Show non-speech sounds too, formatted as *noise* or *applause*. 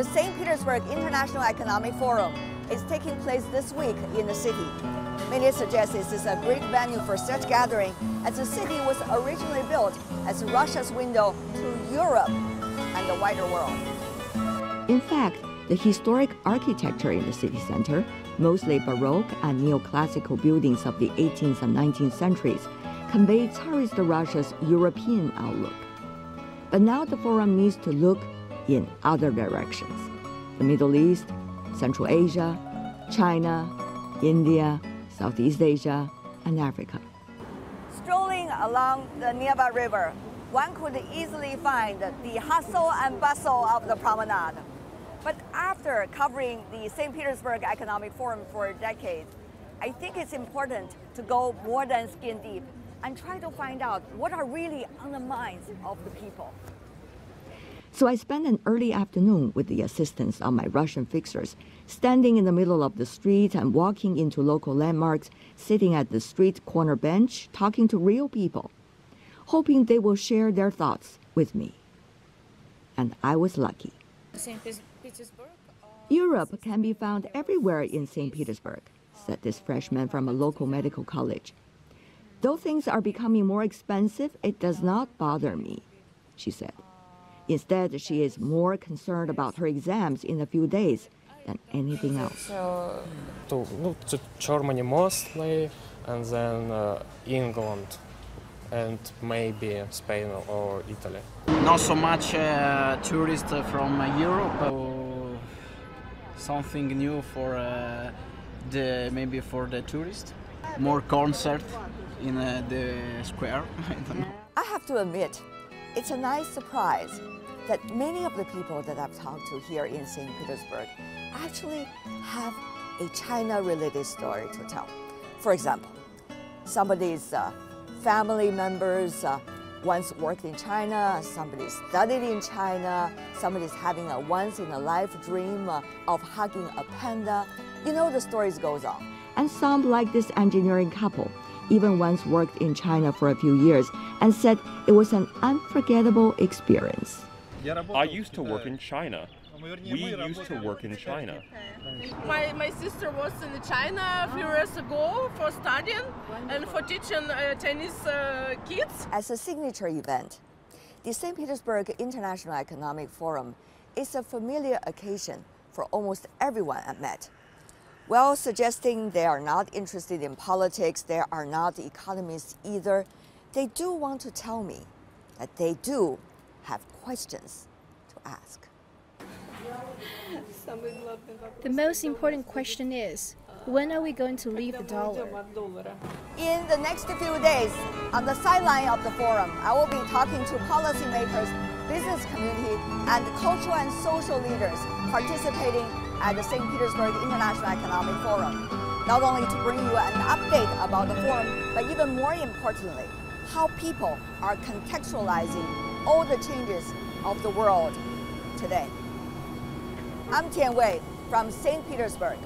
The St. Petersburg International Economic Forum is taking place this week in the city. Many suggest this is a great venue for such gathering as the city was originally built as Russia's window to Europe and the wider world. In fact, the historic architecture in the city center, mostly Baroque and neoclassical buildings of the 18th and 19th centuries, conveyed Tsarist Russia's European outlook. But now the forum needs to look in other directions the Middle East, Central Asia, China, India, Southeast Asia, and Africa. Strolling along the Neva River, one could easily find the hustle and bustle of the promenade. But after covering the St. Petersburg Economic Forum for decades, I think it's important to go more than skin deep and try to find out what are really on the minds of the people. So I spent an early afternoon with the assistance of my Russian fixers, standing in the middle of the street and walking into local landmarks, sitting at the street corner bench, talking to real people, hoping they will share their thoughts with me. And I was lucky. Europe can be found everywhere in St. Petersburg, said this freshman from a local medical college. Though things are becoming more expensive, it does not bother me, she said. Instead, she is more concerned about her exams in a few days than anything else. To, no, to Germany mostly, and then uh, England, and maybe Spain or Italy. Not so much uh, tourists from Europe. something new for uh, the maybe for the tourists. More concert in uh, the square. *laughs* I don't know. I have to admit, it's a nice surprise that many of the people that I've talked to here in St. Petersburg actually have a China-related story to tell. For example, somebody's uh, family members uh, once worked in China, somebody studied in China, somebody's having a once-in-a-life dream uh, of hugging a panda. You know, the stories goes on. And some, like this engineering couple, even once worked in China for a few years and said it was an unforgettable experience. I used to work in China. We used to work in China. My, my sister was in China a few years ago for studying and for teaching uh, Chinese uh, kids. As a signature event, the St. Petersburg International Economic Forum is a familiar occasion for almost everyone I met. Well, suggesting they are not interested in politics, they are not economists either, they do want to tell me that they do have questions to ask. The most important question is when are we going to leave the dollar? In the next few days, on the sideline of the forum, I will be talking to policymakers, business community, and cultural and social leaders participating at the St. Petersburg International Economic Forum. Not only to bring you an update about the forum, but even more importantly, how people are contextualizing all the changes of the world today. I'm Tian Wei from St. Petersburg.